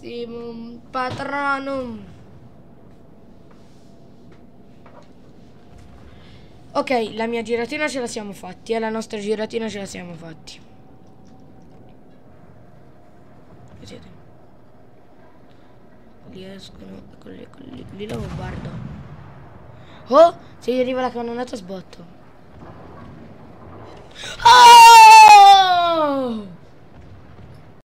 Simum patronum. Ok, la mia giratina ce la siamo fatti e la nostra giratina ce la siamo fatti. Vedete? Lì escono, eccoli, eccoli, lì lo bombardo. Oh, se gli arriva la cannonata sbotto. Ah!